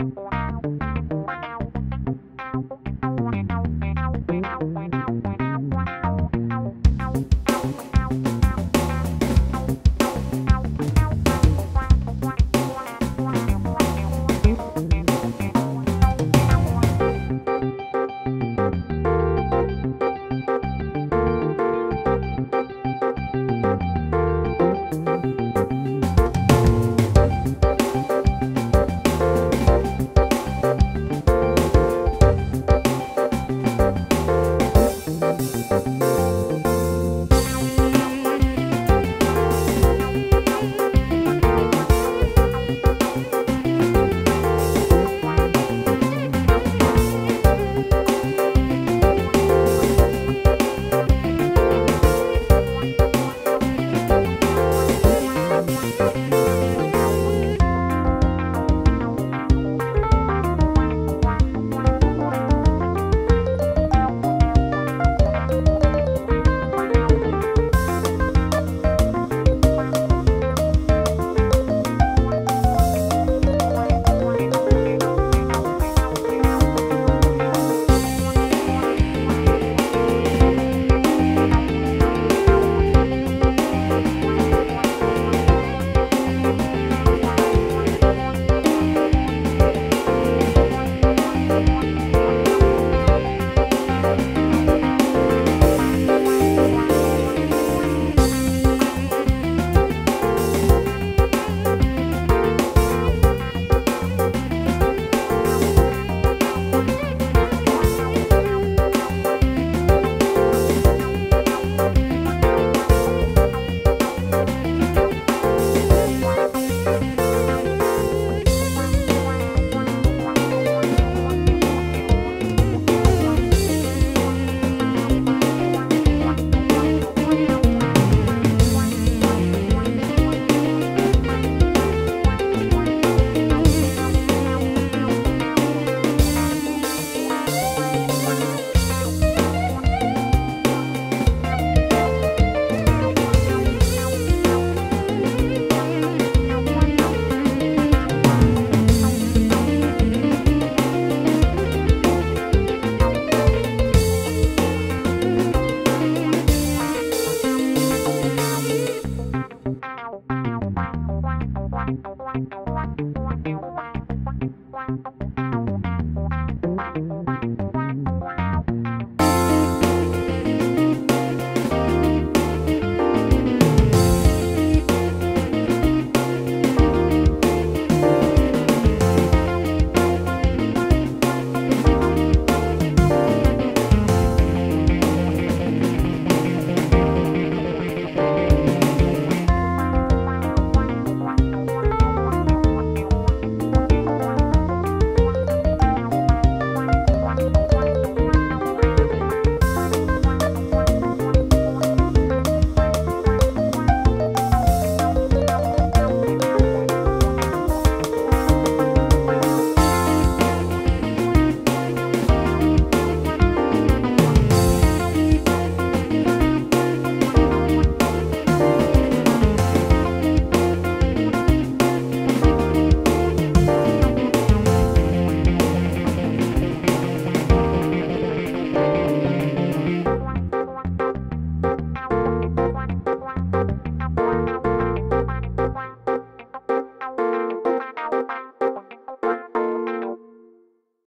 Bye.